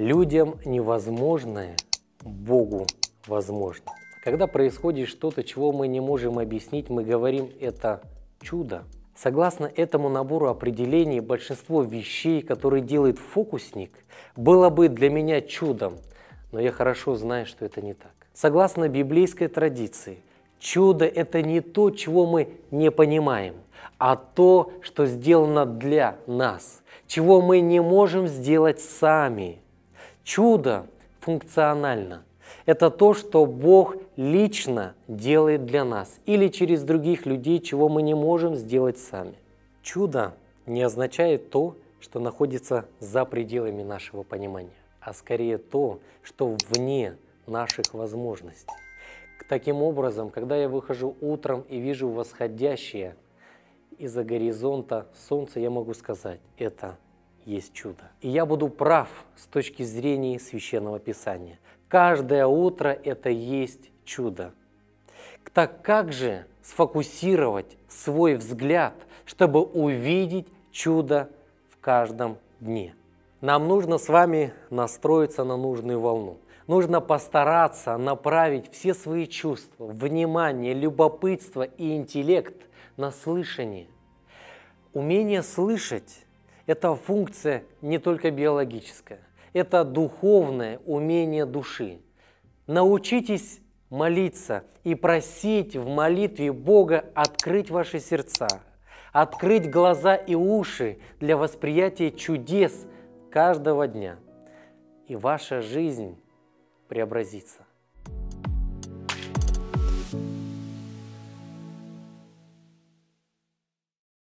Людям невозможное Богу возможно. Когда происходит что-то, чего мы не можем объяснить, мы говорим это чудо. Согласно этому набору определений, большинство вещей, которые делает фокусник, было бы для меня чудом, но я хорошо знаю, что это не так. Согласно библейской традиции, чудо – это не то, чего мы не понимаем, а то, что сделано для нас, чего мы не можем сделать сами. Чудо функционально. Это то, что Бог лично делает для нас или через других людей, чего мы не можем сделать сами. Чудо не означает то, что находится за пределами нашего понимания, а скорее то, что вне наших возможностей. Таким образом, когда я выхожу утром и вижу восходящее из-за горизонта солнце, я могу сказать, это есть чудо. И я буду прав с точки зрения священного писания. Каждое утро это есть чудо. Так как же сфокусировать свой взгляд, чтобы увидеть чудо в каждом дне? Нам нужно с вами настроиться на нужную волну. Нужно постараться направить все свои чувства, внимание, любопытство и интеллект на слышание. Умение слышать – это функция не только биологическая, это духовное умение души. Научитесь молиться и просить в молитве Бога открыть ваши сердца, открыть глаза и уши для восприятия чудес каждого дня. И ваша жизнь преобразится.